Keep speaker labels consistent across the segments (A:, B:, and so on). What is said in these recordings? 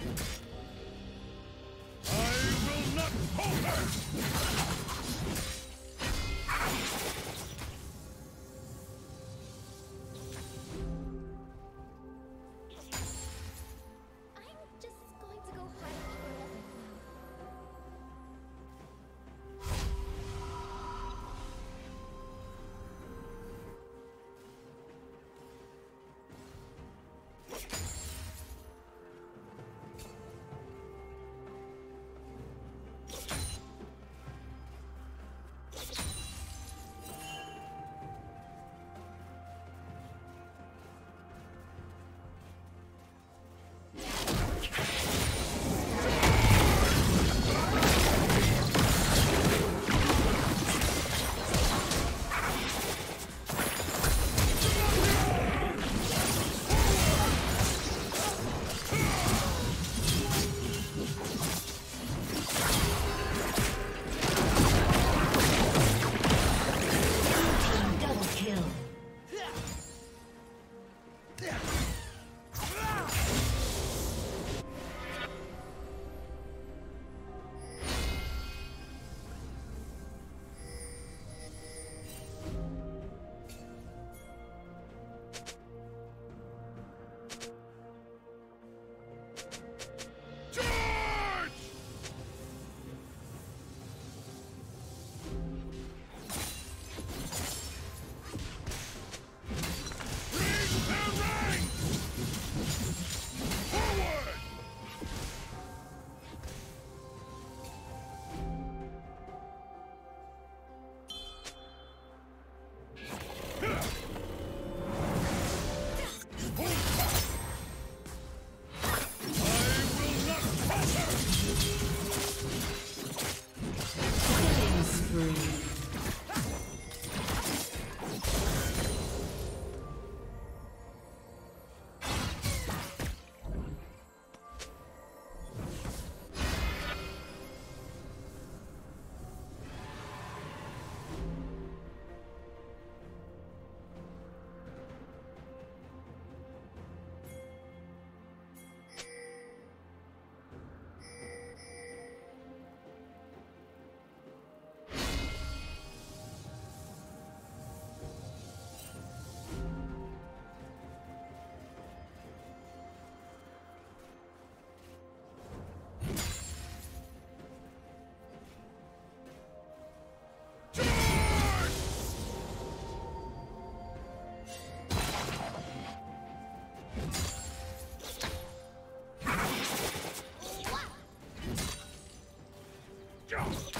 A: I will not hold her! Jump!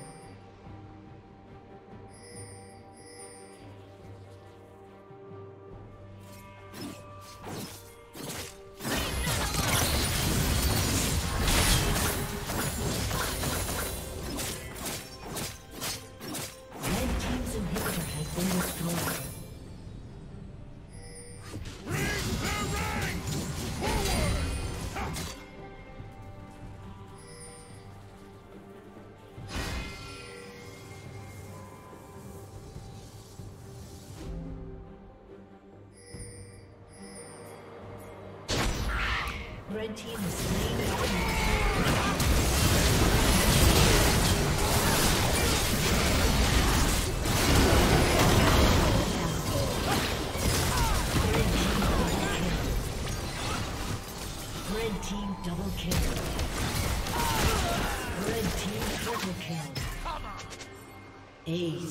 A: Red team has slain. Red team double kill. Red team triple kill. Aced.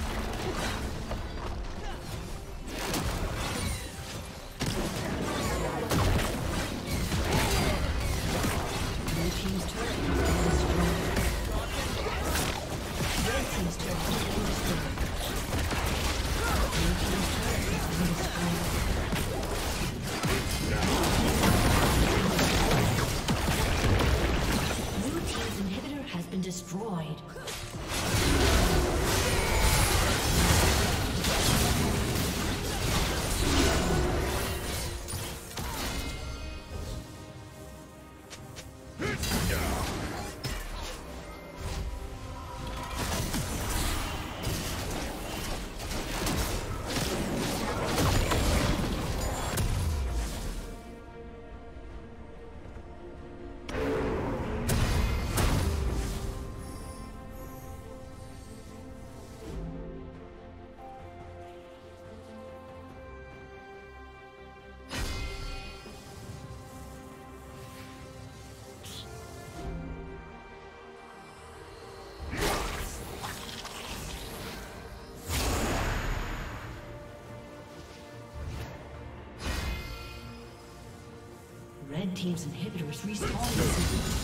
A: Red Team's inhibitors is respawning.